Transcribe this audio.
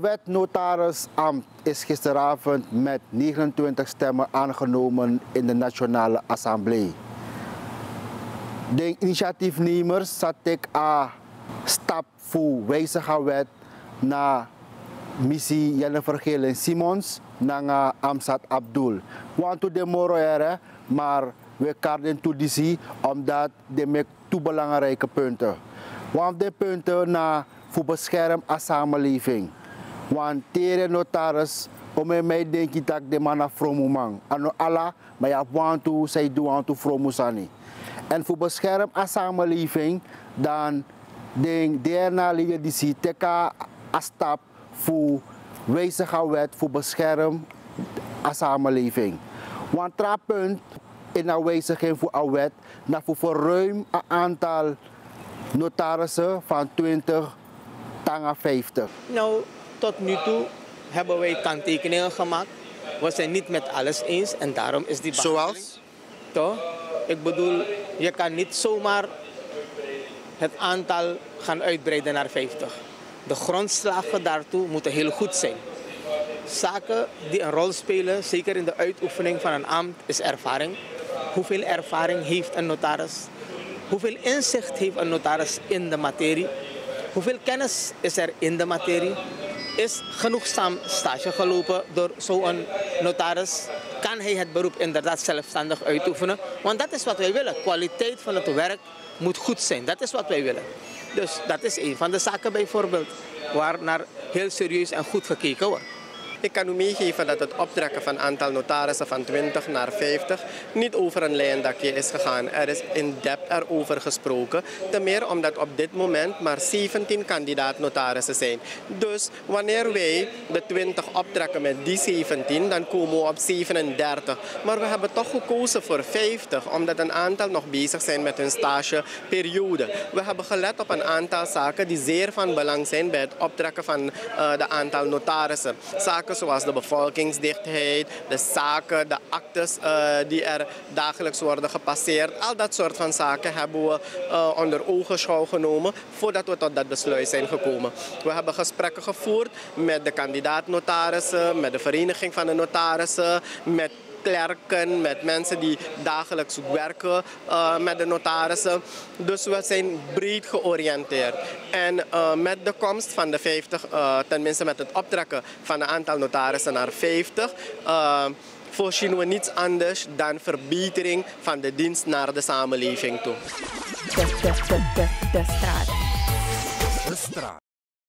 wet notarisambt is gisteravond met 29 stemmen aangenomen in de Nationale Assemblée. De initiatiefnemers zat ik a stap voor wijzigen wet na missie Jennifer Gelen Simons naar Amsat Abdul. Want de moro ere, maar we karden to disi omdat de met belangrijke punten. Want de punten na voor bescherm a samenleving. Want tere notaris om mij denk ik dat de man fromu man. Ano ala, maar ja want to zij doen want to fromu sani. En voor bescherm a samenleving dan denk daarna liggen die ziet teka a stap voor wijzige wet voor bescherm a samenleving. Want tra punt in een wijziging voor een wet naar voor ruim een aantal notarissen van 20 tanga 50. Nou, tot nu toe hebben wij kanttekeningen gemaakt. We zijn niet met alles eens en daarom is die Zoals? Toch? Ik bedoel, je kan niet zomaar het aantal gaan uitbreiden naar 50. De grondslagen daartoe moeten heel goed zijn. Zaken die een rol spelen, zeker in de uitoefening van een ambt, is ervaring. Hoeveel ervaring heeft een notaris? Hoeveel inzicht heeft een notaris in de materie? Hoeveel kennis is er in de materie? Is genoegzaam stage gelopen door zo'n notaris? Kan hij het beroep inderdaad zelfstandig uitoefenen? Want dat is wat wij willen. Kwaliteit van het werk moet goed zijn. Dat is wat wij willen. Dus dat is een van de zaken bijvoorbeeld waar naar heel serieus en goed gekeken wordt. Ik kan u meegeven dat het optrekken van aantal notarissen van 20 naar 50 niet over een lijndakje is gegaan. Er is in depth erover gesproken. Ten meer omdat op dit moment maar 17 kandidaat notarissen zijn. Dus wanneer wij de 20 optrekken met die 17, dan komen we op 37. Maar we hebben toch gekozen voor 50, omdat een aantal nog bezig zijn met hun stageperiode. We hebben gelet op een aantal zaken die zeer van belang zijn bij het optrekken van uh, de aantal notarissen. Zaken zoals de bevolkingsdichtheid, de zaken, de actes uh, die er dagelijks worden gepasseerd. Al dat soort van zaken hebben we uh, onder ogenschouw genomen voordat we tot dat besluit zijn gekomen. We hebben gesprekken gevoerd met de kandidaat-notarissen, met de vereniging van de notarissen, met klerken, met mensen die dagelijks werken uh, met de notarissen. Dus we zijn breed georiënteerd. En uh, met de komst van de 50, uh, tenminste met het optrekken van een aantal notarissen naar 50, voorzien we niets anders dan verbetering van de dienst naar de samenleving toe. de, de, de, de, de straat.